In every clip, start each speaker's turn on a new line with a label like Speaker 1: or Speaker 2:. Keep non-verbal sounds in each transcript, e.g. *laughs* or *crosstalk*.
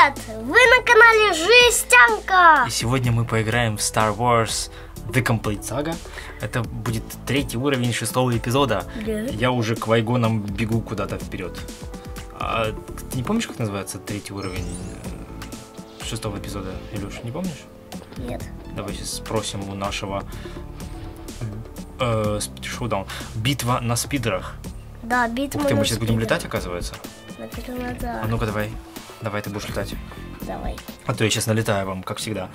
Speaker 1: Привет! Вы на канале Жестянка!
Speaker 2: И сегодня мы поиграем в Star Wars The Complete Saga. Это будет третий уровень шестого эпизода.
Speaker 1: Да.
Speaker 2: Я уже к Вайгонам бегу куда-то вперед. А ты не помнишь, как называется третий уровень э, шестого эпизода, Илюш? Не помнишь?
Speaker 1: Нет.
Speaker 2: Давай сейчас спросим у нашего э, шоу-даун. Битва на спидерах.
Speaker 1: Да, битва
Speaker 2: Ух ты,
Speaker 1: на
Speaker 2: мы сейчас будем летать, оказывается.
Speaker 1: Наверное,
Speaker 2: А ну-ка давай. Давай, ты будешь летать.
Speaker 1: Давай.
Speaker 2: А то я сейчас налетаю вам, как всегда.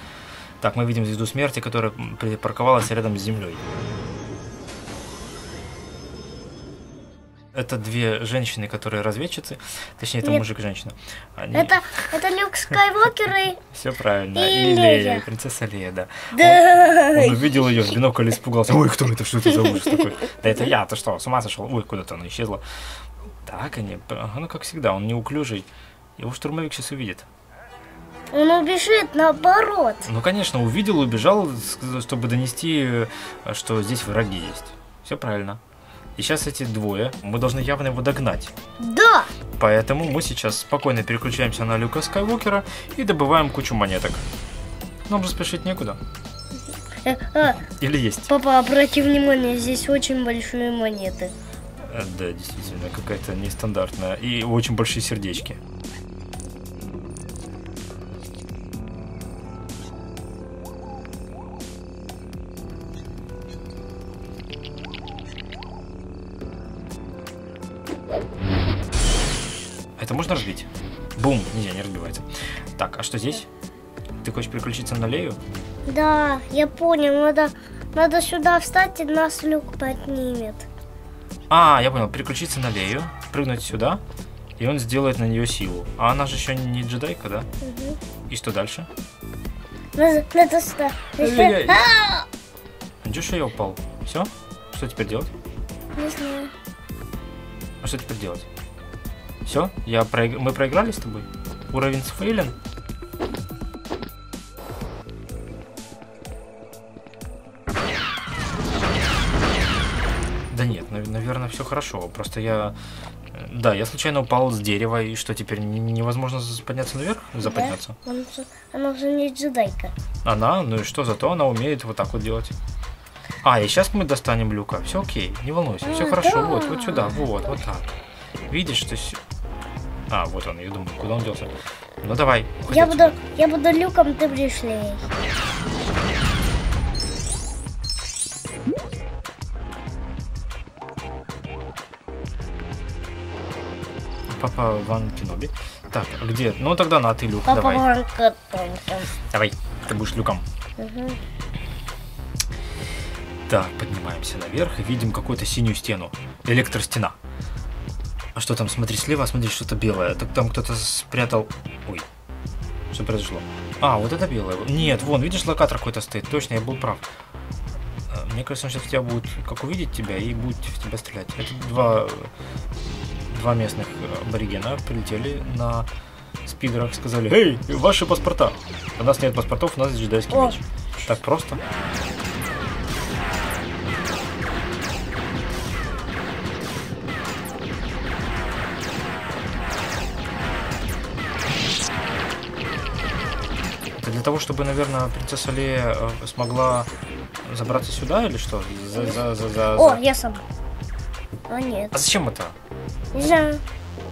Speaker 2: Так, мы видим звезду смерти, которая припарковалась рядом с землей. Это две женщины, которые разведчицы. Точнее, это
Speaker 1: Нет.
Speaker 2: мужик и женщина. Они...
Speaker 1: Это, это Люк Скайуокер и... *laughs*
Speaker 2: Все правильно.
Speaker 1: И
Speaker 2: И Лея, и принцесса Лея, да.
Speaker 1: Да.
Speaker 2: Он *laughs* увидел ее в бинокль и испугался. Ой, кто это? Что это за ужас такой? Да это я, ты что, с ума сошел? Ой, куда-то она исчезла. Так они, ну как всегда, он неуклюжий. Его штурмовик сейчас увидит.
Speaker 1: Он убежит наоборот.
Speaker 2: Ну, конечно, увидел, убежал, чтобы донести, э, что здесь враги есть. Все правильно. И сейчас эти двое, мы должны явно его догнать.
Speaker 1: Да.
Speaker 2: Поэтому мы сейчас спокойно переключаемся на Люка Скайуокера и добываем кучу монеток. Нам же спешить некуда.
Speaker 1: Э, а,
Speaker 2: Или есть?
Speaker 1: папа, обрати внимание, здесь очень большие монеты.
Speaker 2: Э, Да, действительно, какая-то нестандартная. И очень большие сердечки. Что здесь? Ты хочешь переключиться на Лею?
Speaker 1: Да, я понял, надо, надо сюда встать, и нас Люк поднимет.
Speaker 2: А, я понял, переключиться на Лею, прыгнуть сюда, и он сделает на нее силу. А она же еще не джедайка, да?
Speaker 1: Мгм.
Speaker 2: И что дальше?
Speaker 1: Надо, надо сюда. А!
Speaker 2: Что я упал. Все? Что теперь делать?
Speaker 1: Не знаю.
Speaker 2: А что теперь делать? Все? Я проиг- Мы проиграли с тобой? Уровень сфейлен? Наверное, все хорошо. Просто я... э, Да, я случайно упал с дерева, и что теперь невозможно подняться наверх? Заподняться?
Speaker 1: Да? Он же- Она уже не джедайка.
Speaker 2: Она, ну и что, зато она умеет вот так вот делать. А, и сейчас мы достанем люка. Все окей, не волнуйся, все
Speaker 1: А,
Speaker 2: хорошо.
Speaker 1: да.
Speaker 2: Вот, вот сюда, вот, вот так. Видишь, что... А, вот он, я думаю, куда он делся. Ну давай,
Speaker 1: Я
Speaker 2: отсюда.
Speaker 1: буду, я буду люком, ты будешь
Speaker 2: Папа Ван Кеноби. Так, а где? Ну тогда на, ты люк,
Speaker 1: Папа
Speaker 2: давай. Давай, ты будешь люком.
Speaker 1: Мгм.
Speaker 2: Так, поднимаемся наверх и видим какую-то синюю стену. Электростена. А что там? Смотри, слева, смотри, что-то белое. Так там кто-то спрятал... Ой, что произошло? А, вот это белое. Нет, вон, видишь, локатор какой-то стоит. Точно, я был прав. А, Мне кажется, он сейчас тебя будет, как увидеть тебя, и будет в тебя стрелять. Это два, два местных э, аборигена прилетели на спидерах, сказали, «Эй, ваши паспорта!» У нас нет паспортов, у нас джедайский
Speaker 1: О.
Speaker 2: меч. Так просто. Это для того, чтобы, наверное, принцесса Лея э, смогла забраться сюда или что? За, за, за, за-
Speaker 1: О,
Speaker 2: за-
Speaker 1: я сам. А нет.
Speaker 2: А зачем это?
Speaker 1: Не знаю.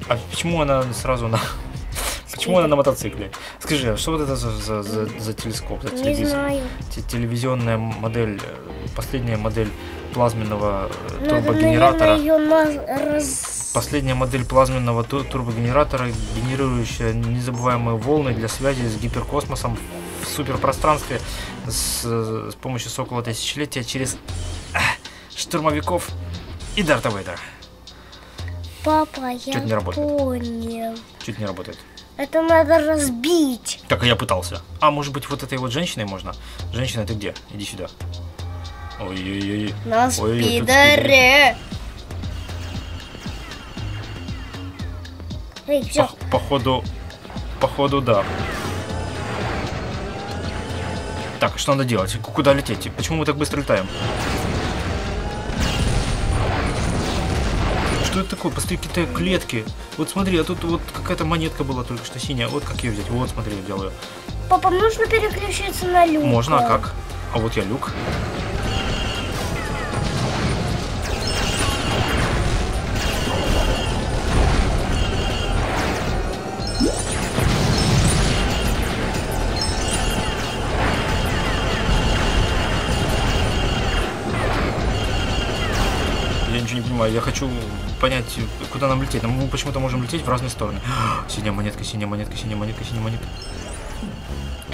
Speaker 2: А почему она сразу на... *laughs* Почему она на мотоцикле? Скажи, а что вот это за, за, за, за телескоп, за
Speaker 1: Не
Speaker 2: телевизор?
Speaker 1: знаю.
Speaker 2: Телевизионная модель, э, последняя модель плазменного э,
Speaker 1: Надо,
Speaker 2: турбогенератора.
Speaker 1: наверное, раз...
Speaker 2: Последняя модель плазменного ту- турбогенератора, генерирующая незабываемые волны для связи с гиперкосмосом в суперпространстве с, с помощью Сокола Тысячелетия через э, штурмовиков и Дарта Вейдера.
Speaker 1: Папа, я
Speaker 2: Чё-то не работает.
Speaker 1: понял.
Speaker 2: Чуть не работает.
Speaker 1: Это надо разбить.
Speaker 2: Так и я пытался. А может быть вот этой вот женщиной можно? Женщина, ты где? Иди сюда. Ой-ой-ой.
Speaker 1: На
Speaker 2: тут
Speaker 1: спидере. Эй, все.
Speaker 2: Пох- походу, походу, да. Так, что надо делать? Куда лететь? Почему мы так быстро летаем? Что это такое? Посмотри, какие-то клетки. Вот смотри, а тут вот какая-то монетка была только что синяя. Вот как ее взять? Вот, смотри, я делаю.
Speaker 1: Папа, нужно переключиться на люк.
Speaker 2: Можно, а как? А вот я люк. Понимаю, я хочу понять, куда нам лететь. Мы почему-то можем лететь в разные стороны. *gasps* Синяя монетка, синяя монетка, синяя монетка, синяя монетка.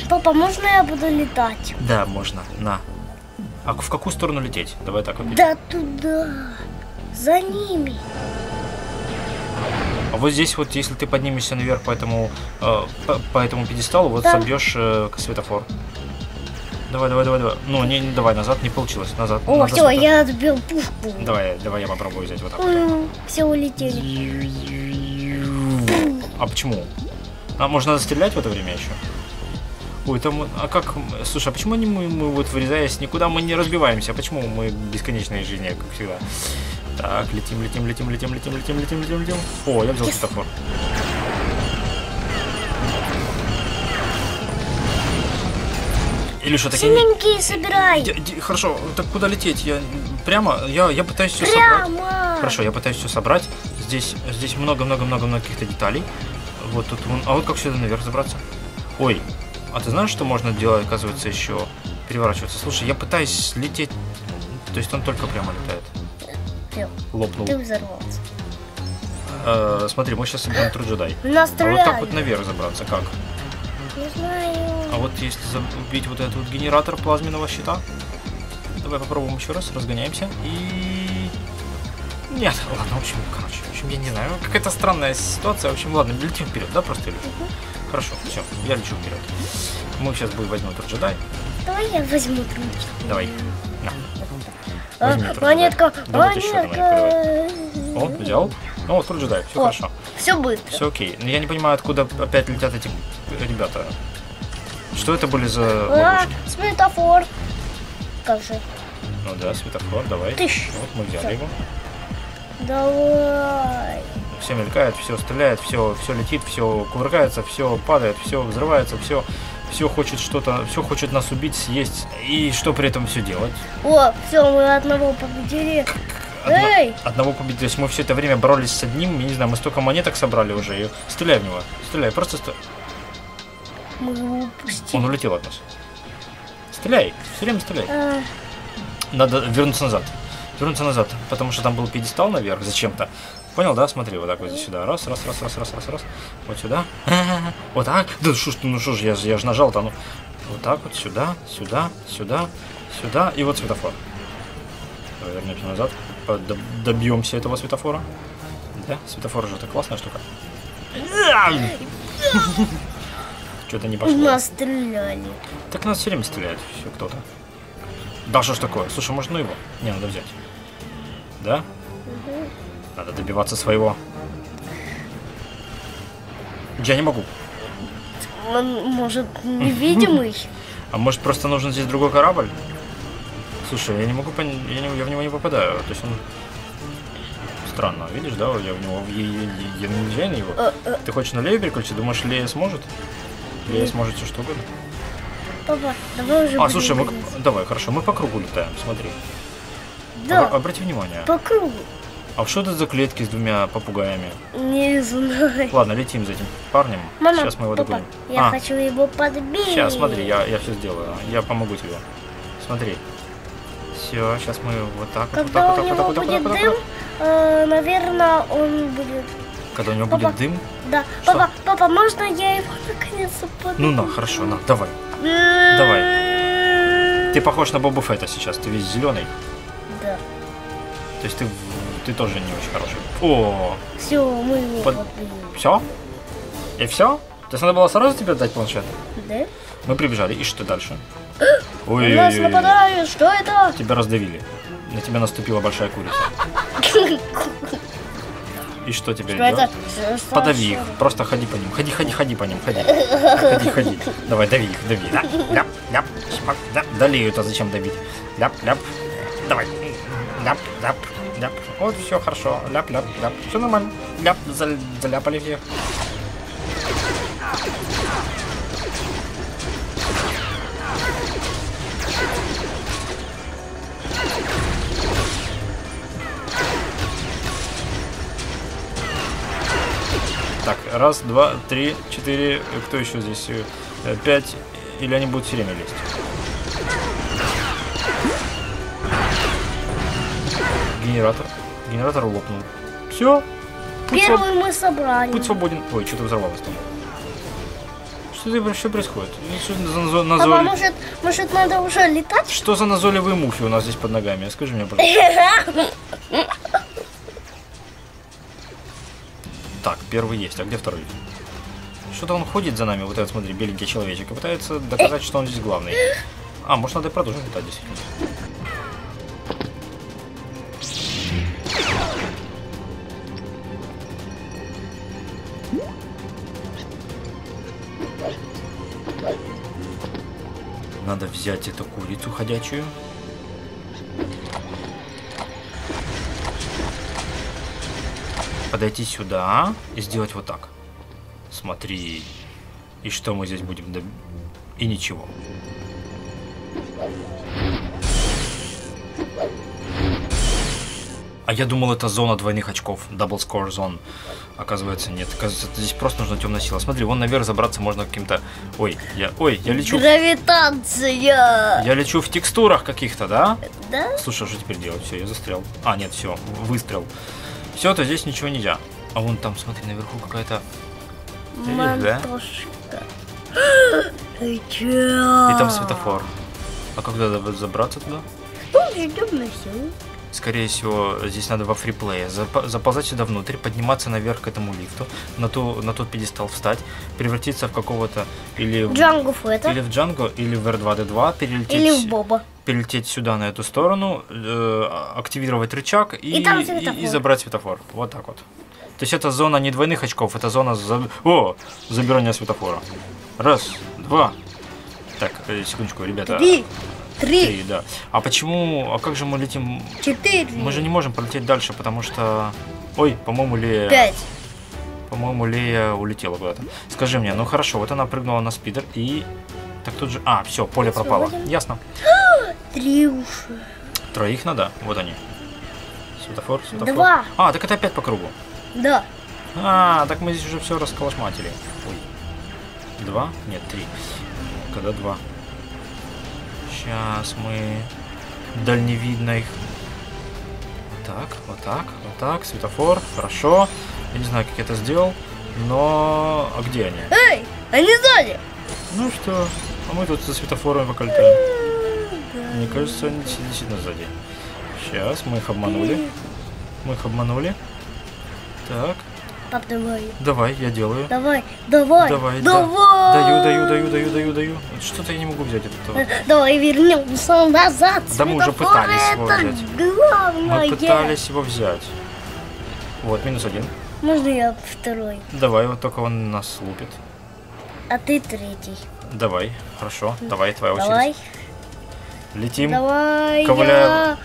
Speaker 1: Папа, можно я буду летать?
Speaker 2: Да, можно. На. А в какую сторону лететь? Давай так вот.
Speaker 1: Да туда. За ними.
Speaker 2: А вот здесь вот, если ты поднимешься наверх по этому, э, по, по этому пьедесталу, вот
Speaker 1: Да.
Speaker 2: собьешь э, светофор. Давай, давай, давай, давай. Ну, не, не давай, назад не получилось. Назад.
Speaker 1: О,
Speaker 2: надо
Speaker 1: все,
Speaker 2: светофор.
Speaker 1: я отбил пушку.
Speaker 2: Давай, давай я попробую взять вот так. вот.
Speaker 1: все улетели.
Speaker 2: А почему? А может надо стрелять в это время еще? Ой, там, а как, слушай, а почему не мы, мы вот врезаясь, никуда мы не разбиваемся? Почему мы бесконечной жизни, как всегда? Так, летим, летим, летим, летим, летим, летим, летим, летим, летим. О, я взял
Speaker 1: Yes.
Speaker 2: светофор. Илюша, так я не...
Speaker 1: Синенькие собирай.
Speaker 2: Я- Хорошо, так куда лететь? Я прямо, я, я пытаюсь все собрать.
Speaker 1: Прямо.
Speaker 2: Хорошо, я пытаюсь все собрать. Здесь, здесь много-много-много-много каких-то деталей. Вот тут вон. А вот как сюда наверх забраться? Ой, а ты знаешь, что можно делать, оказывается, еще переворачиваться? Слушай, я пытаюсь лететь. То есть он только прямо летает. Лопнул.
Speaker 1: ты взорвался.
Speaker 2: Э, смотри, мы сейчас Jedi.
Speaker 1: Нас
Speaker 2: А вот как вот наверх забраться? Как?
Speaker 1: Не знаю.
Speaker 2: Вот если убить вот этот вот генератор плазменного щита. Давай попробуем еще раз, разгоняемся. И... Нет, ладно, в общем, короче, в общем, я не знаю, какая-то странная ситуация. В общем, ладно, летим вперед, да, просто летим. Хорошо, все, я лечу вперед. Мы сейчас будем возьмем тот джедай.
Speaker 1: Давай я возьму трубочку.
Speaker 2: Давай. На.
Speaker 1: А,
Speaker 2: этот
Speaker 1: монетка,
Speaker 2: Да вот одна
Speaker 1: монетка.
Speaker 2: О, взял. Ну, вот тот джедай, все
Speaker 1: О.
Speaker 2: хорошо.
Speaker 1: Все быстро.
Speaker 2: Все окей. Но я не понимаю, откуда опять летят эти ребята. Что это были за
Speaker 1: А,
Speaker 2: ловушки?
Speaker 1: светофор. Как же?
Speaker 2: Ну да, светофор, давай.
Speaker 1: Тыщ.
Speaker 2: Вот мы взяли его.
Speaker 1: Давай.
Speaker 2: Все мелькает, все стреляет, все, все летит, все кувыркается, все падает, все взрывается, все, все хочет что-то, все хочет нас убить, съесть. И что при этом все делать?
Speaker 1: О, все, мы одного победили.
Speaker 2: Одно-
Speaker 1: Эй!
Speaker 2: Одного победить. То есть мы все это время боролись с одним, я не знаю, мы столько монеток собрали уже. И стреляй в него. Стреляй, просто стреляй.
Speaker 1: Мы его упустили.
Speaker 2: Он улетел от нас. Стреляй, все время стреляй.
Speaker 1: А,
Speaker 2: Надо вернуться назад. Вернуться назад, потому что там был пьедестал наверх зачем-то. Понял, да? Смотри, вот так вот здесь сюда. Раз, раз, раз, раз, раз, раз, раз. Вот сюда. *laughs* Вот так. Да что ж ты, ну что ж, я, я же нажал-то, ну. Вот так вот, сюда, сюда, сюда, сюда. И вот светофор. Давай вернемся назад. Добьемся этого светофора. Да, светофор же это классная штука. *laughs* Что-то не пошло.
Speaker 1: нас стреляли.
Speaker 2: Так нас все время стреляет все кто-то. Да что ж такое? Слушай, может ну его? Не, надо взять. Да? Надо добиваться своего. Я не могу.
Speaker 1: Он, может, невидимый? *laughs*
Speaker 2: А может просто нужен здесь другой корабль? Слушай, я не могу понять, я, не- я в него не попадаю. То есть он... Странно, видишь, да? Я в него... Я, я- я не наезжаю на него.
Speaker 1: Э, э,
Speaker 2: Ты хочешь на Лею переключить? Думаешь, Лея сможет? Лея сможет все что угодно.
Speaker 1: Папа, давай уже
Speaker 2: А, слушай, мы... Давай, хорошо, мы по кругу летаем, смотри.
Speaker 1: Да,
Speaker 2: Обра- Обрати внимание.
Speaker 1: по кругу.
Speaker 2: А что это за клетки с двумя попугаями?
Speaker 1: Не знаю.
Speaker 2: Ладно, летим за этим парнем.
Speaker 1: Мама,
Speaker 2: Сейчас мы его
Speaker 1: папа,
Speaker 2: догоним.
Speaker 1: я
Speaker 2: а,
Speaker 1: хочу его подбить.
Speaker 2: сейчас, смотри, я, я все сделаю. Я помогу тебе. Смотри. Все, сейчас мы вот так, вот, вот
Speaker 1: Когда
Speaker 2: так, вот так, вот так, вот так, вот так,
Speaker 1: э, наверное, он будет...
Speaker 2: Когда у него
Speaker 1: Папа.
Speaker 2: будет дым.
Speaker 1: Да,
Speaker 2: Что?
Speaker 1: папа, папа, можно я его наконец-то подбью?
Speaker 2: Ну на, хорошо, на, давай.
Speaker 1: Давай.
Speaker 2: Ты похож на Боба Фетта сейчас, ты весь зеленый.
Speaker 1: Да.
Speaker 2: То есть ты, ты тоже не очень хороший. О,
Speaker 1: Все, мы его
Speaker 2: Под-
Speaker 1: подбили.
Speaker 2: все? И все? То есть надо было сразу тебе дать планшет?
Speaker 1: Да?
Speaker 2: Мы прибежали, и что дальше? *gasps*
Speaker 1: У нас
Speaker 2: Ой,
Speaker 1: нападают, что это?
Speaker 2: тебя раздавили. На тебя наступила большая курица. *laughs* И что теперь
Speaker 1: Что это?
Speaker 2: делать?
Speaker 1: Что-
Speaker 2: Подави их, просто ходи по ним, ходи, ходи, ходи по ним, ходи, *laughs* ходи, ходи, давай, дави их, дави, да, ляп, ляп, шмак, да, да, Лею-то зачем давить, ляп, ляп, давай, ляп, ляп, ляп. Вот, все хорошо. Ляп, ляп, ляп. Все нормально. Ляп, зал- заляпали всех. Раз, два, три, четыре. Кто еще здесь? Э, Пять. Или они будут все время лезть? Генератор. Генератор лопнул. Все. Путь, своб-
Speaker 1: Первый мы собрали.
Speaker 2: путь свободен. Ой, что-то взорвалось там. Что, это, что происходит? И Что за назо-
Speaker 1: Папа,
Speaker 2: назоли-
Speaker 1: может, может надо уже летать?
Speaker 2: Что за назойливые мухи у нас здесь под ногами? Скажи мне, пожалуйста. *laughs* первый есть, а где второй? Что-то он ходит за нами, вот этот, смотри, беленький человечек, и пытается доказать, что он здесь главный. А, может, надо продолжить летать, действительно. Надо взять эту курицу ходячую. Подойти сюда и сделать вот так. Смотри. И что мы здесь будем... доб- И ничего. А я думал, это зона двойных очков. Double score zone. Оказывается, нет. Оказывается, здесь просто нужна темная сила. Смотри, вон наверх забраться можно каким-то... Ой, я... Ой, я лечу...
Speaker 1: Гравитация.
Speaker 2: Я лечу в текстурах каких-то, да?
Speaker 1: Да?
Speaker 2: Слушай, а что теперь делать? Все, я застрял. А, нет, все, выстрел. Все, то здесь ничего нельзя. А вон там, смотри, наверху какая-то...
Speaker 1: Мантошка. *gasps* Ты?
Speaker 2: И там светофор. А как туда забраться туда?
Speaker 1: Ну, идем на силу.
Speaker 2: Скорее всего, здесь надо во фриплее. Запа- Заползать сюда внутрь, подниматься наверх к этому лифту, на, ту, на тот пьедестал встать, превратиться в какого-то или в,
Speaker 1: Джангу Фета.
Speaker 2: или в Джанго, или в R2D2, перелететь,
Speaker 1: Или в Боба.
Speaker 2: перелететь сюда на эту сторону, э, активировать рычаг и,
Speaker 1: И
Speaker 2: и- и забрать светофор. Вот так вот. То есть это зона не двойных очков, это зона за... О, забирания светофора. Раз, два. Так, э, секундочку, ребята.
Speaker 1: Три. Три.
Speaker 2: Три, да. А почему, а как же мы летим?
Speaker 1: Четыре.
Speaker 2: Мы же не можем полететь дальше, потому что... Ой, по-моему, Лея...
Speaker 1: Пять.
Speaker 2: По-моему, Лея улетела куда-то. Скажи мне, ну хорошо, вот она прыгнула на спидер и... Так тут же... А, все, поле пропало.
Speaker 1: Свободен.
Speaker 2: Ясно. *gasps*
Speaker 1: Три уши.
Speaker 2: Троих надо, вот они. Светофор, светофор.
Speaker 1: Два.
Speaker 2: А, так это опять по кругу.
Speaker 1: Да.
Speaker 2: А, так мы здесь уже все расколошматили. Ой. Два? Нет, три. Когда два? Сейчас мы дальневидно их. Вот так, вот так, вот так, светофор, хорошо. Я не знаю, как я это сделал, но... А где они?
Speaker 1: Эй, они сзади.
Speaker 2: Ну что, а мы тут со светофорами пока летаем. Мне кажется, они действительно сзади. Сейчас, мы их обманули. Мы их обманули. Так,
Speaker 1: Пап, давай.
Speaker 2: давай, я делаю.
Speaker 1: Давай, давай,
Speaker 2: Давай, да.
Speaker 1: давай.
Speaker 2: Даю, даю, даю, даю, даю, даю. Вот Что-то я не могу взять от этого.
Speaker 1: Э, Давай вернемся назад.
Speaker 2: Да мы уже пытались его взять.
Speaker 1: главное.
Speaker 2: Мы пытались его взять. Вот, минус один.
Speaker 1: Можно я второй,
Speaker 2: Давай, вот только он нас лупит.
Speaker 1: а ты третий.
Speaker 2: Давай, хорошо. Давай, твоя очередь.
Speaker 1: Давай,
Speaker 2: Летим.
Speaker 1: давай,
Speaker 2: Коваляя-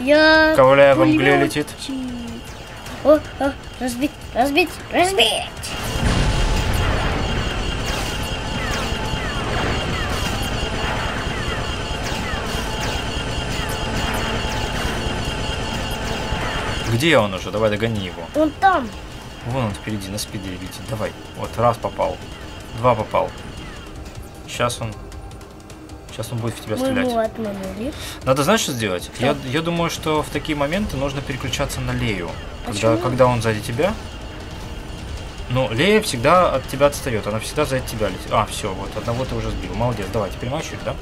Speaker 1: я, я
Speaker 2: Коваляя во мгле летит.
Speaker 1: О, о, разбить, разбить, разбить.
Speaker 2: Где он уже? Давай догони его.
Speaker 1: Он там.
Speaker 2: Вон он впереди, на спидере летит. Давай. Вот, раз попал. Два попал. Сейчас он... Сейчас он будет в тебя стрелять. Надо знаешь, что сделать? Я, я думаю, что в такие моменты нужно переключаться на Лею. Когда,
Speaker 1: Почему?
Speaker 2: когда он сзади тебя. Ну, Лея всегда от тебя отстает. Она всегда сзади тебя летит. А, все, вот одного ты уже сбил. Молодец. Давай, теперь очередь, да?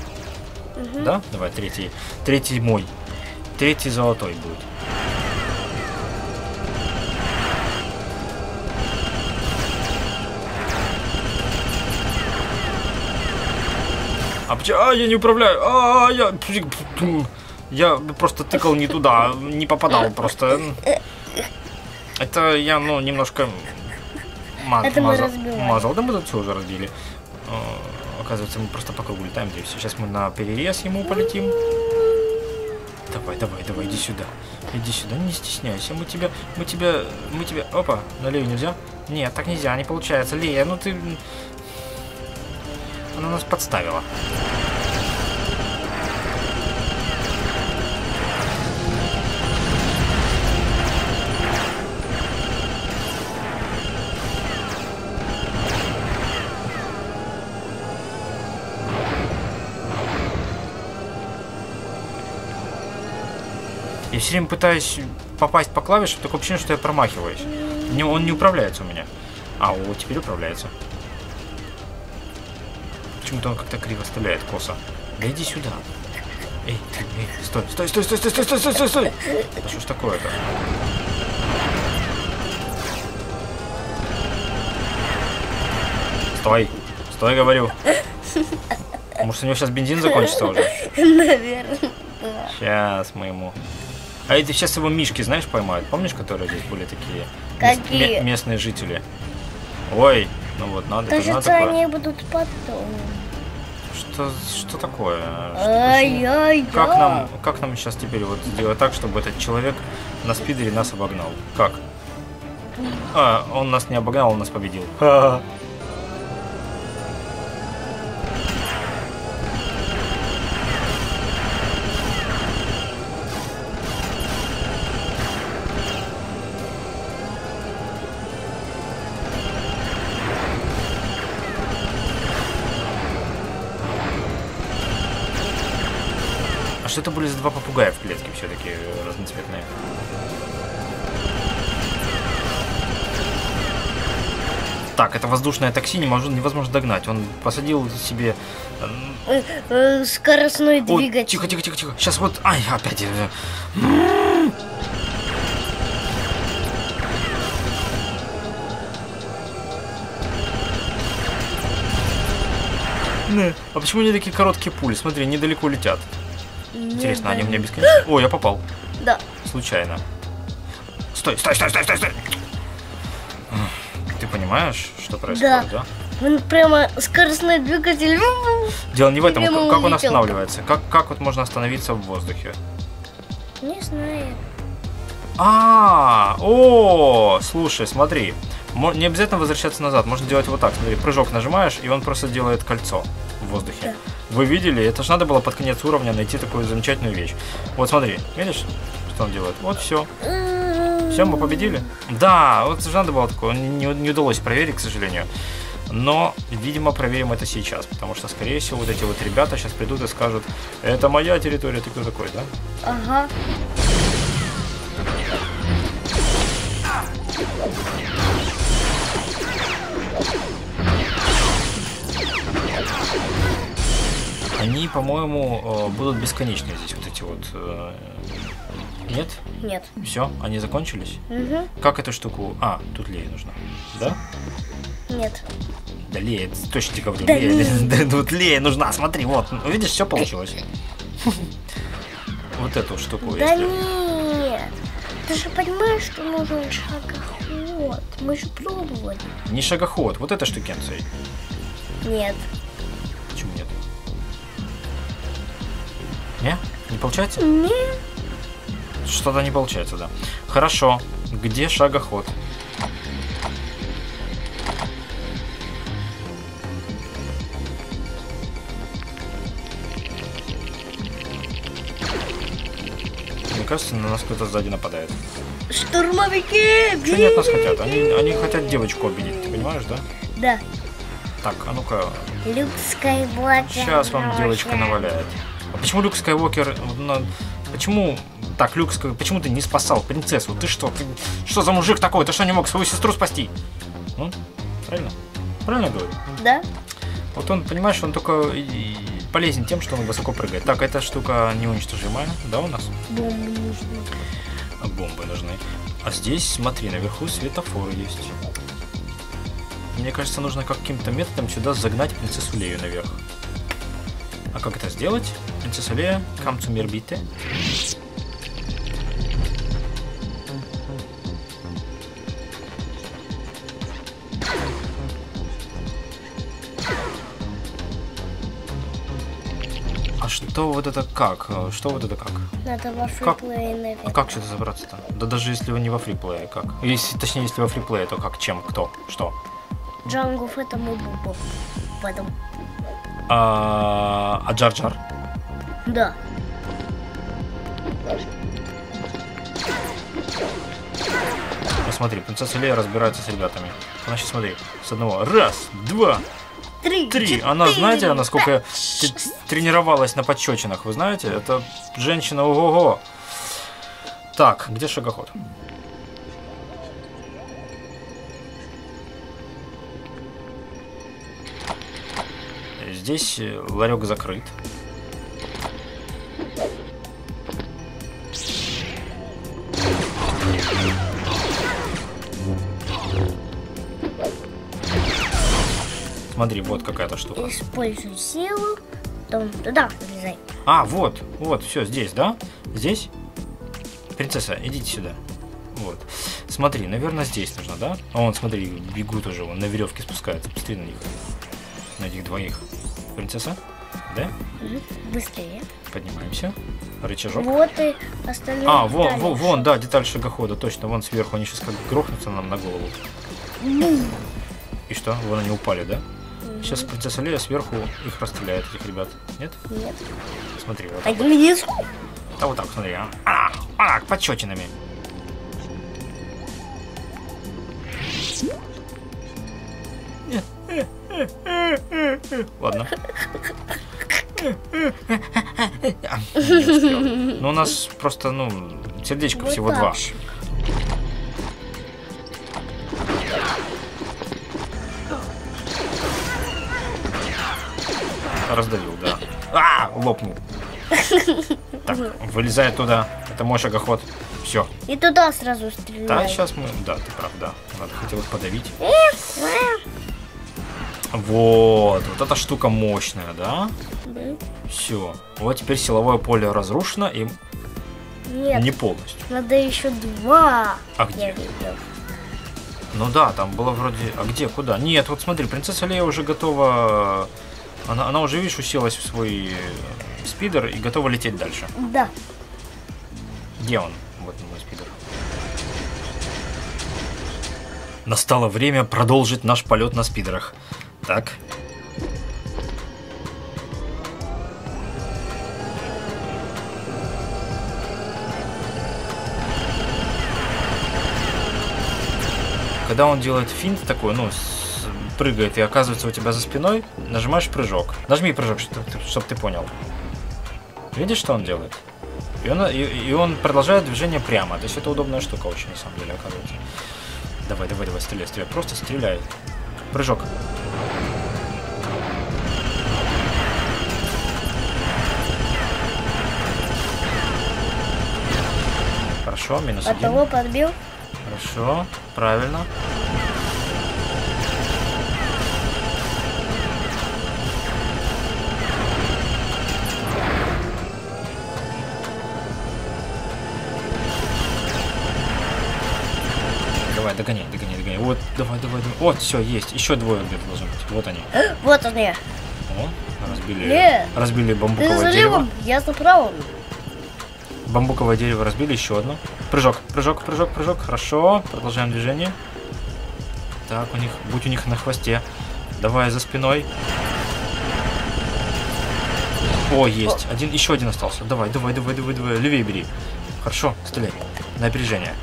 Speaker 1: Мгм.
Speaker 2: Да? Давай, третий. Третий мой. Третий золотой будет. А, а, я не управляю. А, я... Я просто тыкал не туда, не попадал просто. Это я, ну, немножко ма-
Speaker 1: Это мы
Speaker 2: мазал, мазал. Да мы тут все уже разбили. А, Оказывается, мы просто по кругу летаем здесь. Сейчас мы на перерез ему полетим. Давай, давай, давай, иди сюда. Иди сюда, не стесняйся. Мы тебя, мы тебя, мы тебя... Опа, на Лею нельзя? Нет, так нельзя, не получается. Лея, ну ты... Она нас подставила. Я все время пытаюсь попасть по клавишам, такое ощущение, что я промахиваюсь. Он не управляется у меня. А, вот теперь управляется. Почему-то он как-то криво стреляет, косо. Да иди сюда. Эй, ты, эй, стой, стой, стой, стой, стой, стой, стой, стой, стой, стой. Да что ж такое-то? Стой, стой, говорю. Может, у него сейчас бензин закончится уже?
Speaker 1: Наверное.
Speaker 2: Сейчас мы ему. А эти сейчас его мишки, знаешь, поймают. Помнишь, которые здесь были такие
Speaker 1: Какие?
Speaker 2: ме- местные жители? Ой, ну вот, надо, это надо
Speaker 1: Кажется,
Speaker 2: такое.
Speaker 1: они будут потом.
Speaker 2: Что, что такое? Что-. Как нам, как нам сейчас теперь вот сделать так, чтобы этот человек на спидере нас обогнал? Как? А, он нас не обогнал, он нас победил. Что это были за два попугая в клетке все-таки разноцветные? Так, это воздушное такси невозможно, невозможно догнать. Он посадил себе...
Speaker 1: Э, э, Скоростной
Speaker 2: о,
Speaker 1: двигатель.
Speaker 2: тихо, тихо, тихо, тихо. Сейчас вот... Ай, опять... э, Не, А почему они такие короткие пули? Смотри, недалеко летят. Интересно, они у меня бесконечно... О, я попал.
Speaker 1: Да.
Speaker 2: Случайно. Стой, стой, стой, стой, стой, стой. Ты понимаешь, что происходит, да?
Speaker 1: Он прямо скоростной двигатель.
Speaker 2: Дело не в этом,
Speaker 1: Прямо
Speaker 2: как, как он останавливается. Как, как вот можно остановиться в воздухе?
Speaker 1: Не знаю.
Speaker 2: А, о, слушай, смотри. Мо- Не обязательно возвращаться назад, можно делать вот так. Смотри, прыжок нажимаешь, и он просто делает кольцо в воздухе.
Speaker 1: Да.
Speaker 2: Вы видели? Это же надо было под конец уровня найти такую замечательную вещь. Вот смотри, видишь, что он делает? Вот все. Все, мы победили? Да, вот же надо было такое. Не, не- удалось проверить, к сожалению. Но, видимо, проверим это сейчас, потому что, скорее всего, вот эти вот ребята сейчас придут и скажут, это моя территория, ты кто такой, да?
Speaker 1: Ага.
Speaker 2: Они, по-моему, э, будут бесконечные здесь, вот эти вот... э, Нет?
Speaker 1: Нет.
Speaker 2: Все, они закончились?
Speaker 1: Мгм.
Speaker 2: Как эту штуку... А, тут Лея нужна. Да?
Speaker 1: Нет.
Speaker 2: Да, Лея, точно тебе говорю.
Speaker 1: Да
Speaker 2: Лея,
Speaker 1: нет. *laughs*
Speaker 2: да, тут Лея нужна, смотри, вот. Ну, Видишь, все получилось. Вот эту штуку,
Speaker 1: Да
Speaker 2: если...
Speaker 1: нет. Ты же понимаешь, что нужен шагоход. Мы же пробовали.
Speaker 2: Не шагоход, вот эта штукенция.
Speaker 1: Нет.
Speaker 2: Почему нет? Не? Не получается?
Speaker 1: Нет.
Speaker 2: Что-то не получается, да. Хорошо. Где шагоход? Мне кажется, на нас кто-то сзади нападает.
Speaker 1: Штурмовики!
Speaker 2: Что они от нас хотят? Они, они хотят девочку обидеть, ты понимаешь, да?
Speaker 1: Да.
Speaker 2: Так, а ну-ка,
Speaker 1: Люк Скайуокер.
Speaker 2: сейчас вам девочка наваляет. А почему Люк Скайуокер... ну, Почему... Так, Люк. Почему ты не спасал принцессу? Ты что? Ты... Что за мужик такой? Ты что не мог свою сестру спасти? Ну, правильно? Правильно я говорю?
Speaker 1: Да?
Speaker 2: Вот он, понимаешь, он только полезен тем, что он высоко прыгает. Так, эта штука неуничтожимая, да, у нас?
Speaker 1: Бомбы нужны.
Speaker 2: А бомбы нужны. А здесь, смотри, наверху светофоры есть. Мне кажется, нужно каким-то методом сюда загнать принцессу Лею наверх. А как это сделать? Принцесса Лея, mir bitte. А что вот это как? Э, Что вот это как?
Speaker 1: Надо во
Speaker 2: Как?
Speaker 1: фриплей, наверное.
Speaker 2: А как сюда забраться-то? Да даже если вы не во фриплее, как? Если, точнее, если во фриплее, то как? Чем? Кто? Что?
Speaker 1: Джангу этому бубу. Потом.
Speaker 2: А, а Джар-Джар?
Speaker 1: Да.
Speaker 2: Посмотри, принцесса Лея разбирается с ребятами. Значит, смотри, с одного. Раз, два,
Speaker 1: Три.
Speaker 2: три. Она, знаете, насколько т- тренировалась на подчечинах, вы знаете? Это женщина, ого-го. Так, где шагоход? Здесь э, ларек закрыт. Смотри, вот какая-то штука.
Speaker 1: Используй силу. Потом туда влезай.
Speaker 2: А, вот, вот, все, здесь, да? Здесь? Принцесса, идите сюда. Вот. Смотри, наверное, здесь нужно, да? А вон, смотри, бегут уже, вон на веревке спускаются. Посмотри на них. На этих двоих. Принцесса? Да?
Speaker 1: Быстрее.
Speaker 2: Поднимаемся. Рычажок.
Speaker 1: Вот и остальные.
Speaker 2: А, вон, вон, вон, да, деталь шагохода, точно, вон сверху, они сейчас как грохнутся нам на голову.
Speaker 1: Бум.
Speaker 2: И что? Вон они упали, да? Сейчас принцесса Лея сверху их расстреляет, этих ребят. Нет?
Speaker 1: Нет.
Speaker 2: Смотри, вот.
Speaker 1: Пойдем вниз.
Speaker 2: А вот так, смотри, а. А, а, подчетинами. Нас просто, ну, сердечко
Speaker 1: Вот
Speaker 2: всего
Speaker 1: так
Speaker 2: два. Раздавил, да. А, лопнул. Так, вылезай оттуда. Это мой шагоход. Все.
Speaker 1: И туда сразу стреляй.
Speaker 2: Да, сейчас мы... Да, ты прав, да. Надо хотел их подавить. Вот, вот эта штука мощная, да?
Speaker 1: Да.
Speaker 2: Все. Вот теперь силовое поле разрушено и
Speaker 1: Нет,
Speaker 2: не полностью.
Speaker 1: надо еще два.
Speaker 2: А где? Ну да, там было вроде... А где, куда? Нет, вот смотри, принцесса Лея уже готова... Она, она уже, видишь, уселась в свой э, спидер и готова лететь дальше.
Speaker 1: Да.
Speaker 2: Где он? Вот мой спидер. Настало время продолжить наш полет на спидерах. Так. Когда он делает финт такой, ну, прыгает и оказывается у тебя за спиной, нажимаешь прыжок. Нажми прыжок, чтобы ты, понял. Видишь, что он делает? И он, и, и он продолжает движение прямо. То есть это удобная штука очень, на самом деле, оказывается. Давай, давай, давай, стреляй, стреляй. Просто стреляй. Прыжок. Хорошо, минус один.
Speaker 1: Одного подбил.
Speaker 2: Хорошо, правильно. Давай, догоняй, догоняй, догоняй. Вот, давай, давай, давай. Вот, все, есть. Еще двое где-то должно быть. Вот они. *gasps*
Speaker 1: Вот они.
Speaker 2: О, разбили,
Speaker 1: Нет.
Speaker 2: разбили
Speaker 1: Ты
Speaker 2: бамбуковое
Speaker 1: за
Speaker 2: дерево.
Speaker 1: левым, я за правым.
Speaker 2: Бамбуковое дерево разбили, еще одно. Прыжок, прыжок, прыжок, прыжок. Хорошо, продолжаем движение. Так, у них, будь у них на хвосте. Давай за спиной. О, есть. Один, еще один остался. Давай, давай, давай, давай, давай. Левее бери. Хорошо, стреляй. На опережение.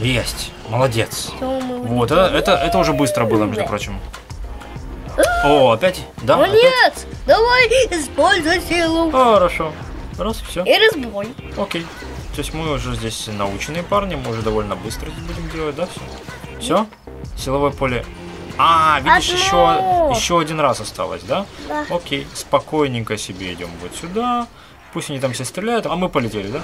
Speaker 2: Есть. Молодец. Вот, это, это, это уже быстро было, между прочим. О, опять? Да?
Speaker 1: О
Speaker 2: опять?
Speaker 1: Давай, используй силу.
Speaker 2: Хорошо. Раз, все.
Speaker 1: И разбой.
Speaker 2: Окей. То есть мы уже здесь наученные парни, мы уже довольно быстро здесь будем делать, да, все? Все? Силовое поле. А, видишь, еще, еще один раз осталось, да?
Speaker 1: Да.
Speaker 2: Окей, спокойненько себе идем вот сюда. Пусть они там все стреляют, а мы полетели, да?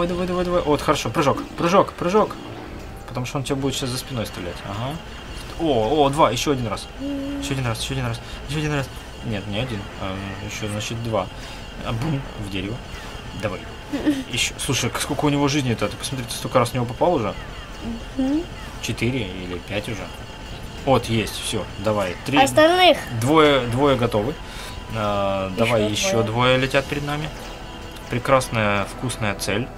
Speaker 2: Давай, давай, давай, давай. Вот, хорошо, прыжок, прыжок, прыжок. Потому что он тебе будет сейчас за спиной стрелять. Ага. О, о, два, еще один раз. Еще один раз, еще один раз, еще один раз. Нет, не один, а, еще, значит, два. А, бум, в дерево. Давай. Еще. Слушай, сколько у него жизни-то? Ты посмотри, ты столько раз в него попал уже? Четыре или пять уже. Вот, есть, все, давай. Три.
Speaker 1: Остальных
Speaker 2: Двое, двое готовы. А, давай
Speaker 1: Еще
Speaker 2: еще
Speaker 1: двое.
Speaker 2: двое летят перед нами. Прекрасная, вкусная цель.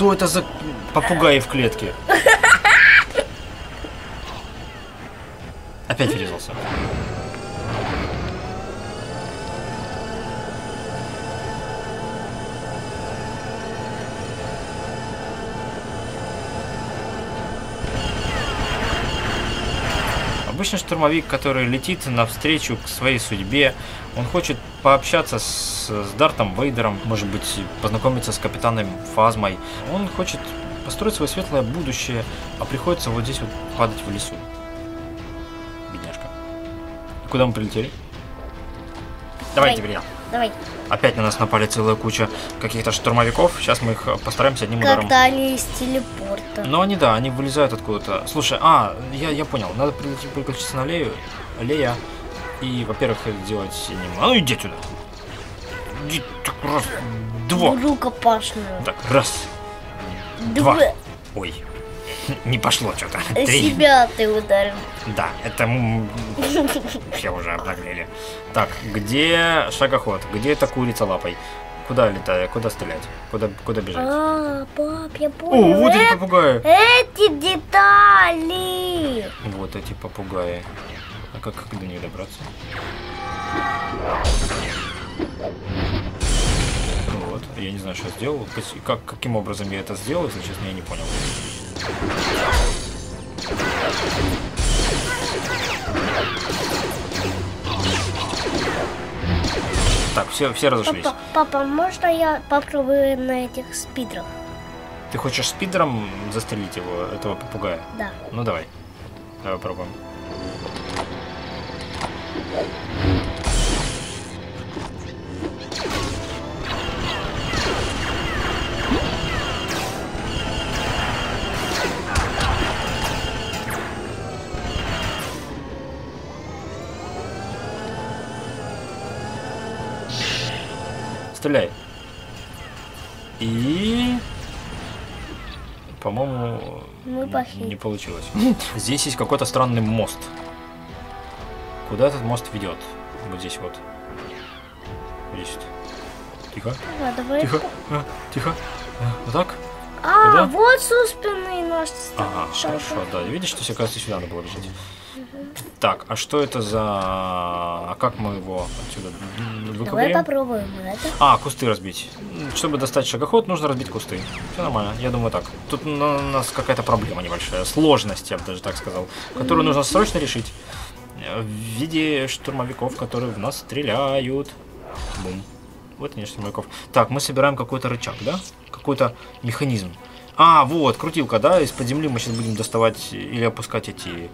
Speaker 2: Что это за попугаи в клетке? *laughs* Опять врезался. Обычно штурмовик, который летит навстречу к своей судьбе, он хочет пообщаться с, с Дартом Вейдером, может быть, познакомиться с капитаном Фазмой. Он хочет построить свое светлое будущее, а приходится вот здесь вот падать в лесу. Бедняжка. Куда мы прилетели? Давай
Speaker 1: Давай.
Speaker 2: теперь я.
Speaker 1: Давай.
Speaker 2: Опять на нас напали целая куча каких-то штурмовиков. Сейчас мы их э, постараемся одним ударом.
Speaker 1: Когда они из телепорта.
Speaker 2: Но они, да, они вылезают откуда-то. Слушай, а, я, я понял, надо переключиться на Лею, Лея, и, во-первых, сделать с ним... А ну иди сюда! Иди, так, раз, два.
Speaker 1: Рукопашную.
Speaker 2: Так, раз, два.
Speaker 1: Два.
Speaker 2: Ой, не пошло что-то. Три.
Speaker 1: Себя ты ударил.
Speaker 2: Да, это все уже обнаглели. Так, где шагоход? Где эта курица лапой? Куда летать? Куда стрелять? Куда, куда бежать?
Speaker 1: А, пап, я
Speaker 2: О,
Speaker 1: понял.
Speaker 2: вот эти
Speaker 1: Э,
Speaker 2: попугаи!
Speaker 1: Эти детали.
Speaker 2: Вот эти попугаи. А как, как до них добраться? Вот, я не знаю, что сделал. Как, каким образом я это сделал, если честно, я не понял. Так, все, все разошлись.
Speaker 1: Папа, папа, можно я попробую на этих спидрах?
Speaker 2: Ты хочешь спидером застрелить его, этого попугая?
Speaker 1: Да.
Speaker 2: Ну давай. Давай пробуем. Стреляй. И... По-моему, не- получилось. *laughs* Здесь есть какой-то странный мост. Куда этот мост ведет? Вот здесь вот. Здесь. Тихо,
Speaker 1: А, давай.
Speaker 2: тихо, а, тихо. А, Вот так?
Speaker 1: А,
Speaker 2: Куда?
Speaker 1: вот суспенный наш
Speaker 2: Ага, хорошо, да. Видишь, что оказывается сюда надо было бежать. Так, а что это за... А как мы его отсюда м,
Speaker 1: Давай попробуем это.
Speaker 2: А, кусты разбить. Чтобы достать шагоход, нужно разбить кусты. Все нормально, я думаю так. Тут у нас какая-то проблема небольшая, сложность, я бы даже так сказал, которую нужно срочно решить. В виде штурмовиков, которые в нас стреляют. Бум. Вот они, штурмовиков. Так, мы собираем какой-то рычаг, да? Какой-то механизм. А, вот, крутилка, да? Из-под земли мы сейчас будем доставать или опускать эти...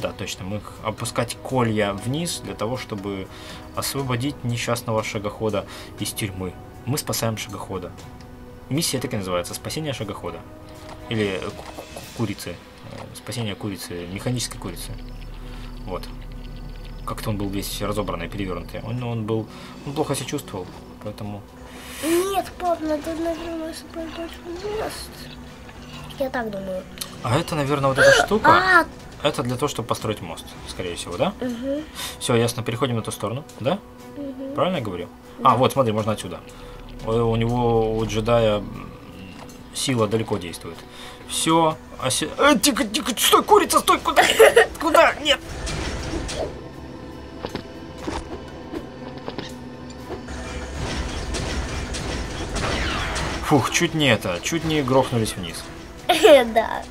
Speaker 2: Да, точно, мы опускать колья вниз для того, чтобы освободить несчастного шагохода из тюрьмы. Мы спасаем шагохода. Миссия так и называется «Спасение шагохода». Или ку- ку- курицы. Э, Спасение курицы, механической курицы. Вот. Как-то он был весь разобранный, перевернутый. Он, он был... Он плохо себя чувствовал, поэтому...
Speaker 1: Нет, пап, надо, наверное, собрать мост. Я так думаю.
Speaker 2: А это, наверное, вот эта штука.
Speaker 1: А,
Speaker 2: Это для того, чтобы построить мост, скорее всего, да?
Speaker 1: угу,
Speaker 2: Все, ясно, переходим на ту сторону, да?
Speaker 1: угу.
Speaker 2: Правильно я говорю? А, вот, смотри, можно отсюда. У у него, у джедая, сила далеко действует. Все. Оси... Э, тихо, тихо, стой, курица, стой, куда? *laughs* Куда? Нет. Фух, чуть не это, чуть не грохнулись вниз. *laughs*
Speaker 1: Да.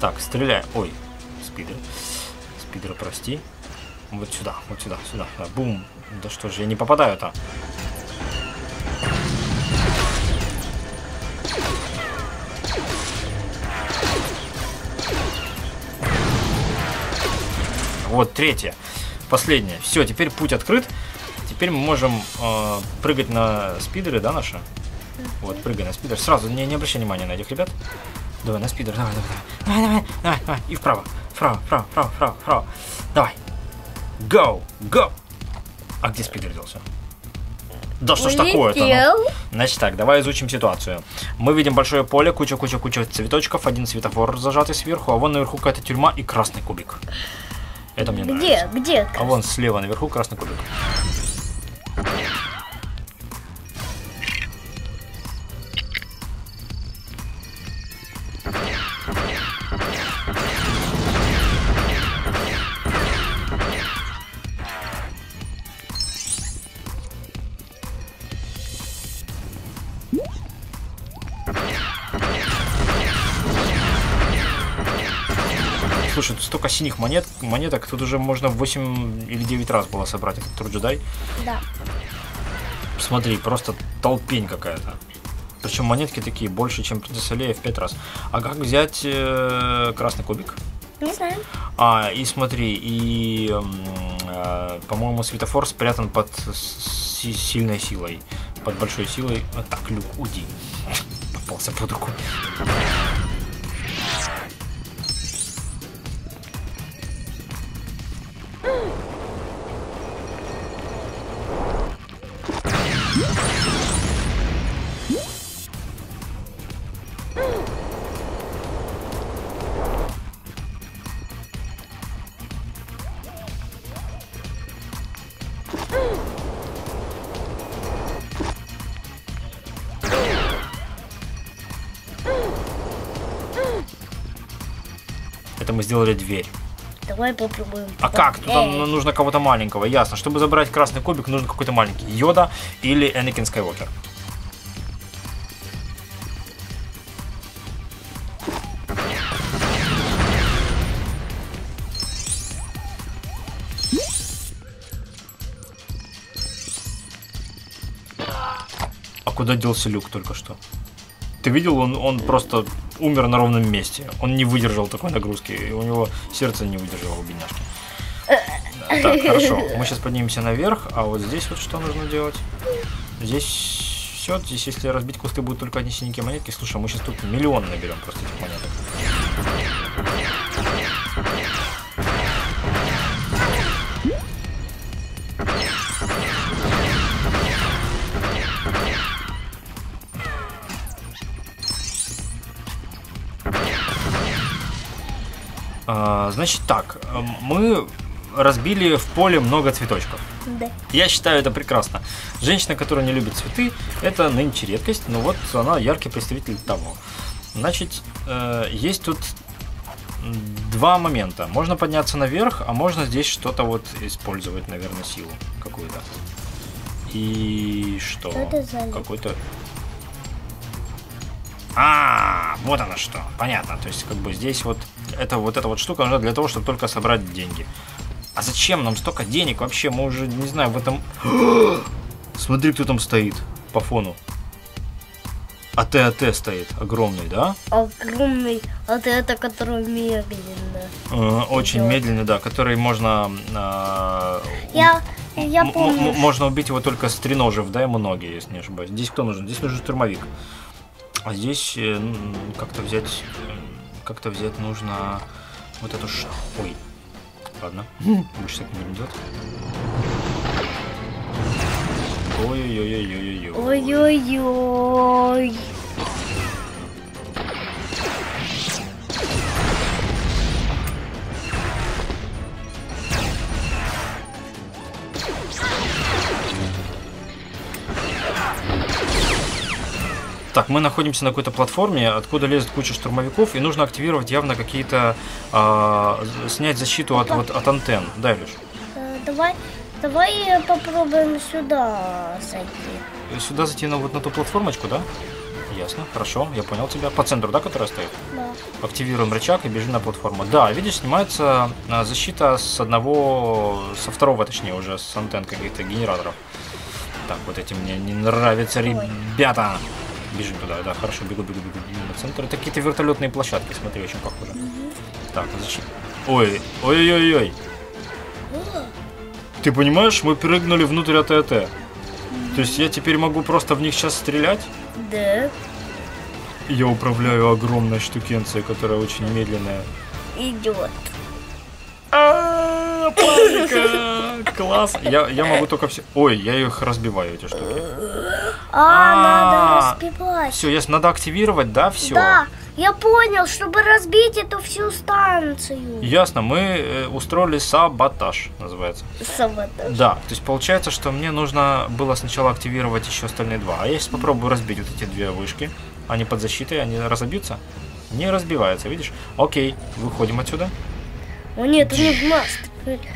Speaker 2: Так, стреляй. Ой, спидер. Спидер, прости. Вот сюда, вот сюда, сюда. Бум. Да что же, я не попадаю-то. Вот третье. Последнее. Все, теперь путь открыт. Теперь мы можем э, прыгать на спидеры, да, наши? Вот, прыгай на спидер. Сразу не, не обращай внимания на этих ребят. Давай, на спидер, давай, давай, давай. Давай, давай, давай, давай. И вправо вправо, вправо, вправо, вправо, вправо. Давай. Go, go. А где спидер делся? Да что ж такое-то? ну? Значит так, давай изучим ситуацию. Мы видим большое поле, куча-куча-куча цветочков, один светофор зажатый сверху, а вон наверху какая-то тюрьма и красный кубик. Это мне
Speaker 1: Где?
Speaker 2: нравится.
Speaker 1: Где?
Speaker 2: А вон слева наверху красный кубик. Синих монет, монеток, тут уже можно 8 или 9 раз было собрать этот Турджедай.
Speaker 1: Да.
Speaker 2: Смотри, просто толпень какая-то. Причем монетки такие больше, чем принцесса Лея в 5 раз. А как взять э, красный кубик?
Speaker 1: Не знаю.
Speaker 2: А, и смотри, и, э, по-моему, светофор спрятан под си- сильной силой. Под большой силой. А, так, люк, уйди. Попался под руку. Сделали дверь.
Speaker 1: Давай попробуем.
Speaker 2: А как? Тут ну, нужно кого-то маленького, ясно. Чтобы забрать красный кубик, нужен какой-то маленький. Йода или Энакин Скайуокер. А куда делся люк только что? Ты видел, он, он просто умер на ровном месте. Он не выдержал такой нагрузки. и У него сердце не выдержало, у бедняжки. Так, хорошо. Мы сейчас поднимемся наверх, а вот здесь вот что нужно делать? Здесь все. Здесь, если разбить кусты, будут только одни синенькие монетки. Слушай, мы сейчас тут миллион наберем просто этих монеток. Значит так, э, мы разбили в поле много цветочков.
Speaker 1: Да.
Speaker 2: Я считаю это прекрасно. Женщина, которая не любит цветы, это нынче редкость, но вот она яркий представитель того. Значит, э, есть тут два момента. Можно подняться наверх, а можно здесь что-то вот использовать, наверное, силу какую-то. И что?
Speaker 1: Что?
Speaker 2: Какой-то... А, вот оно что. Понятно. То есть, как бы здесь вот это вот эта вот штука нужна для того, чтобы только собрать деньги. А зачем нам столько денег вообще? Мы уже, не знаю, в этом... *gasps* Смотри, кто там стоит по фону. АТ-АТ стоит, огромный, да?
Speaker 1: Огромный. Вот это, который медленно.
Speaker 2: Э, Очень
Speaker 1: Идёт.
Speaker 2: медленный, да, который можно... а,
Speaker 1: Я, я помню.
Speaker 2: можно убить его только с треножев, да, ему ноги, если не ошибаюсь. Здесь кто нужен? Здесь нужен штурмовик. А здесь э, как-то взять... Как-то взять нужно вот эту ш... Ой. Ладно. Больше так не будем. Ой-ой-ой-ой-ой-ой.
Speaker 1: Ой-ой-ой.
Speaker 2: Так, мы находимся на какой-то платформе, откуда лезет куча штурмовиков, и нужно активировать явно какие-то... а, снять защиту от, вот, от антенн. Да, Илюш?
Speaker 1: Э, Давай, давай попробуем сюда зайти.
Speaker 2: Сюда зайти на вот на ту платформочку, да? Ясно, хорошо, я понял тебя. По центру, да, которая стоит?
Speaker 1: Да.
Speaker 2: Активируем рычаг и бежим на платформу. Да, видишь, снимается а, защита с одного, со второго, точнее, уже с антенн каких-то генераторов. Так, вот эти мне не нравятся, ребята. Бежим туда, да, хорошо, бегу, бегу, бегу, на центр. Это какие-то вертолетные площадки, смотри, очень похоже. Так, защита. Ой, ой-ой-ой. Ты понимаешь, мы прыгнули внутрь АТТ. То есть я теперь могу просто в них сейчас стрелять?
Speaker 1: Да.
Speaker 2: Я управляю огромной штукенцией, которая очень медленная.
Speaker 1: Идет.
Speaker 2: А, паника! *laughs* *laughs* Класс! Я, я могу только все... Ой, я их разбиваю, эти штуки.
Speaker 1: А,
Speaker 2: А,
Speaker 1: надо разбивать.
Speaker 2: Все, если надо активировать, да, все.
Speaker 1: Да, я понял, чтобы разбить эту всю станцию.
Speaker 2: Ясно, мы э, устроили саботаж, называется.
Speaker 1: Саботаж.
Speaker 2: Да, то есть получается, что мне нужно было сначала активировать еще остальные два. А я сейчас попробую разбить вот эти две вышки. Они под защитой, они разобьются? Не разбиваются, видишь? Окей, выходим отсюда.
Speaker 1: О нет, у них нас.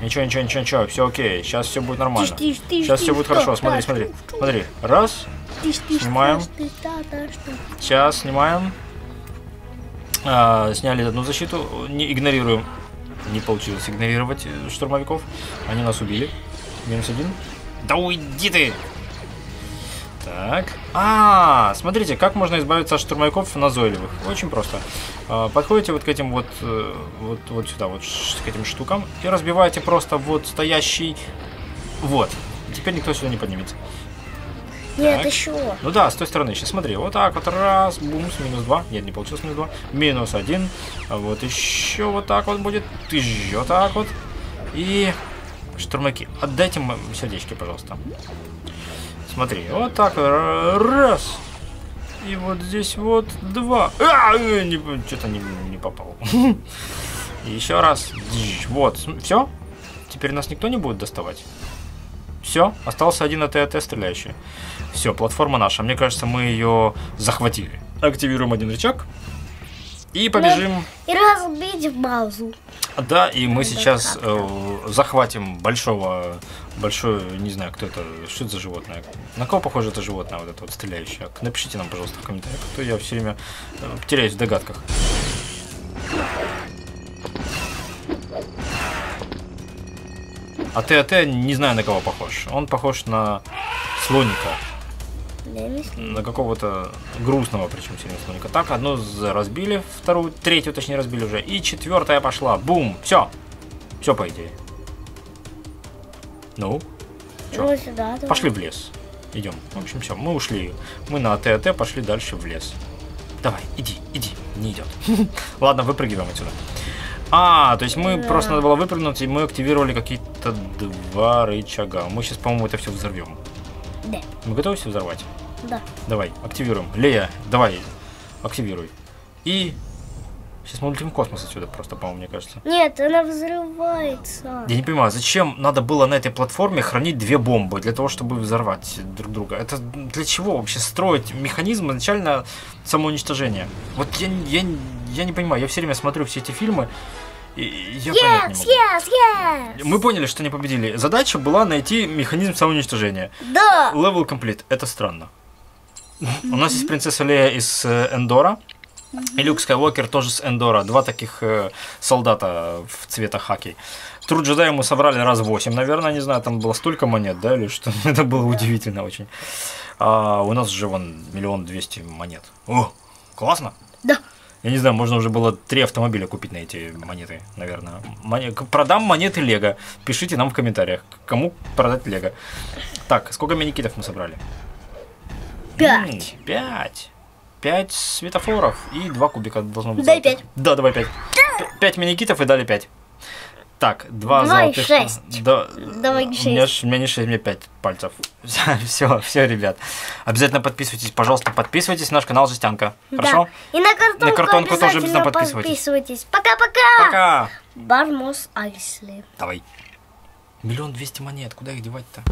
Speaker 2: Ничего, ничего, ничего, ничего, все окей, сейчас все будет нормально.
Speaker 1: Тише, тише, тише,
Speaker 2: Сейчас все будет хорошо,
Speaker 1: стоп,
Speaker 2: смотри, смотри,
Speaker 1: что, что?
Speaker 2: смотри. Раз, Снимаем.
Speaker 1: что?
Speaker 2: сейчас снимаем. А, сняли одну защиту, не игнорируем. Не получилось игнорировать э, штурмовиков. Они нас убили. Минус один. Да уйди ты! Так. А, смотрите, как можно избавиться от штурмовиков назойливых. Очень просто. А, Подходите вот к этим вот, э, вот, вот сюда, вот к этим штукам и разбиваете просто вот стоящий. Вот. Теперь никто сюда не поднимется.
Speaker 1: Нет,
Speaker 2: Так.
Speaker 1: еще.
Speaker 2: Ну да, с той стороны. Сейчас смотри. Вот так вот. Раз, бумс, минус два. Нет, не получилось минус два. Минус один. А вот еще вот так вот будет. Еще так вот. И штурмаки. Отдайте мне сердечки, пожалуйста. Смотри, вот так. ра- Раз. И вот здесь вот два. А, э, не, что-то не, не попал. *laughs* Еще раз. Вот. Все. Теперь нас никто не будет доставать. Все, остался один АТ-АТ стреляющий. Все, платформа наша. Мне кажется, мы ее захватили. Активируем один рычаг. И побежим.
Speaker 1: И разбить базу.
Speaker 2: Да, и мы сейчас э, захватим большого, большое, не знаю, кто это, что это за животное. На кого похоже это животное, вот это вот стреляющее? Напишите нам, пожалуйста, в комментариях, а то я все время э, теряюсь в догадках. А ты, а ты не знаю, на кого похож. Он похож на слоника. На какого-то грустного, причем сильно слоника. Так, одну разбили, вторую, третью, точнее, разбили уже. И четвертая пошла. Бум! Все. Все, по идее. Ну, Чё?
Speaker 1: Ну, сюда.
Speaker 2: пошли в лес. Идем. В общем, все, мы ушли. Мы на АТ-АТ пошли дальше в лес. Давай, иди, иди. Не идет. *laughs* Ладно, выпрыгиваем отсюда. А, то есть мы
Speaker 1: Да.
Speaker 2: просто надо было выпрыгнуть, и мы активировали какие-то два рычага. Мы сейчас, по-моему, это все взорвем.
Speaker 1: Да.
Speaker 2: Мы готовы все взорвать?
Speaker 1: Да.
Speaker 2: Давай, активируем. Лея, давай, активируй. И сейчас мы улетим в космос отсюда просто, по-моему, мне кажется.
Speaker 1: Нет, она взрывается.
Speaker 2: Я не понимаю, зачем надо было на этой платформе хранить две бомбы для того, чтобы взорвать друг друга? Это для чего вообще строить механизм изначально самоуничтожения? Вот я, не- я, я не понимаю, я все время смотрю все эти фильмы, и я понять не
Speaker 1: Yes,
Speaker 2: могу.
Speaker 1: yes, yes.
Speaker 2: Мы поняли, что не победили. Задача была найти механизм самоуничтожения.
Speaker 1: Да.
Speaker 2: Level complete. Это странно. У нас есть принцесса Лея из э, Эндора. И Люк Скайуокер тоже с Эндора. Два таких э, солдата в цвета хаки. Труд джедая мы собрали раз восемь, наверное, не знаю, там было столько монет, да, или что. *laughs* Это было удивительно очень. А у нас же вон миллион двести монет. О, классно.
Speaker 1: Да.
Speaker 2: Я не знаю, можно уже было три автомобиля купить на эти монеты, наверное. Моне- к- Продам монеты Лего. Пишите нам в комментариях, кому продать Лего. Так, сколько миникитов мы собрали?
Speaker 1: Пять.
Speaker 2: М, Пять. Пять светофоров и два кубика должно быть.
Speaker 1: Дай
Speaker 2: золотых.
Speaker 1: пять.
Speaker 2: Да, давай пять. П- Пять миникитов и дали пять. Так, два
Speaker 1: Давай
Speaker 2: золотых.
Speaker 1: шесть.
Speaker 2: Да,
Speaker 1: Давай
Speaker 2: у меня, у меня не шесть, у меня пять пальцев. *laughs* Все, все, ребят. Обязательно подписывайтесь, пожалуйста, подписывайтесь на наш канал Жестянка. Хорошо?
Speaker 1: Да. И на картонку,
Speaker 2: На картонку тоже
Speaker 1: обязательно подписывайтесь. Пока-пока.
Speaker 2: Пока!
Speaker 1: Бармос Айсли.
Speaker 2: Давай. Миллион двести монет, куда их девать-то?